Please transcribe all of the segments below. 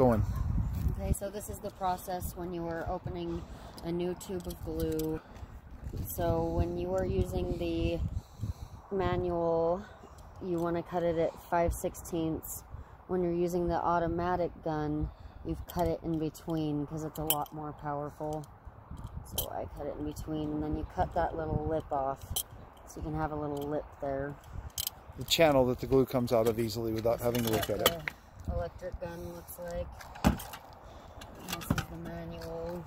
going. Okay, so this is the process when you are opening a new tube of glue. So when you are using the manual, you want to cut it at 5 16ths. When you're using the automatic gun, you've cut it in between because it's a lot more powerful. So I cut it in between and then you cut that little lip off so you can have a little lip there. The channel that the glue comes out of easily without having to look at it. Electric gun looks like. And this is the manual.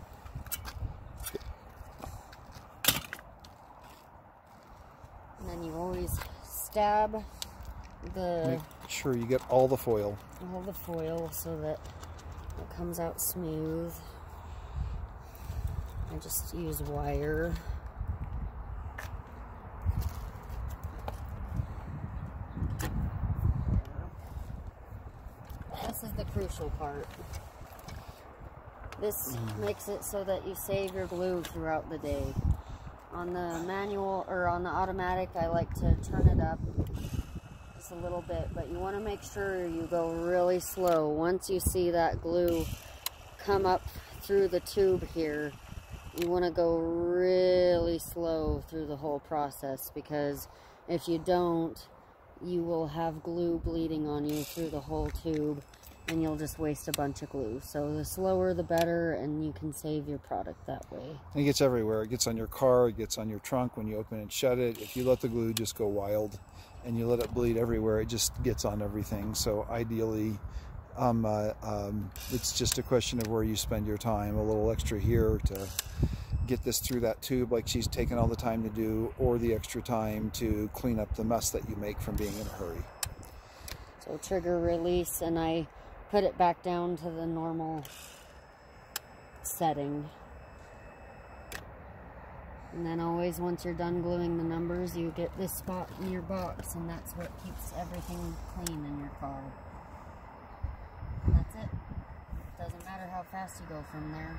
And then you always stab the Make sure you get all the foil. all the foil so that it comes out smooth. I just use wire. This is the crucial part. This mm. makes it so that you save your glue throughout the day. On the manual or on the automatic, I like to turn it up just a little bit, but you want to make sure you go really slow. Once you see that glue come up through the tube here, you want to go really slow through the whole process because if you don't, you will have glue bleeding on you through the whole tube and you'll just waste a bunch of glue. So the slower the better and you can save your product that way. It gets everywhere. It gets on your car, it gets on your trunk when you open and shut it. If you let the glue just go wild and you let it bleed everywhere, it just gets on everything. So ideally, um, uh, um, it's just a question of where you spend your time. A little extra here to get this through that tube like she's taken all the time to do, or the extra time to clean up the mess that you make from being in a hurry. So trigger release and I put it back down to the normal setting. And then always once you're done gluing the numbers, you get this spot in your box and that's what keeps everything clean in your car. And that's it. Doesn't matter how fast you go from there.